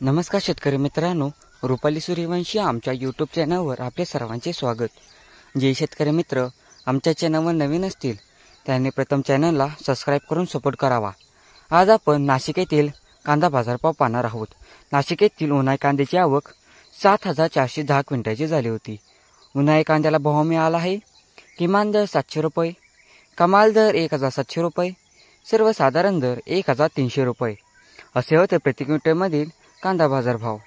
नमस्कार शेतकरी मित्रांनो रुपाली सूर्यवंशी आमच्या यूट्यूब चॅनलवर आपले सर्वांचे स्वागत. जे शेतकरी मित्र आमच्या चॅनलवर नवीन असतील त्यांनी प्रथम चॅनलला सबस्क्राईब करून सपोर्ट करावा. आज आपण नाशिक येथील कांदा बाजारभाव पाहणार आहोत. नाशिक येथील उन्हाळी कांद्याची आवक सात हजार चारशे दहा क्विंटलची झाली होती. उन्हाळी कांद्याला भाव मिळाला आहे. किमान दर सातशे रुपये कमाल दर एक हजार सातशे रुपये सर्वसाधारण दर एक हजार तीनशे रुपये. असे होते प्रति क्विंटलमधील कांदा बाजार भाव.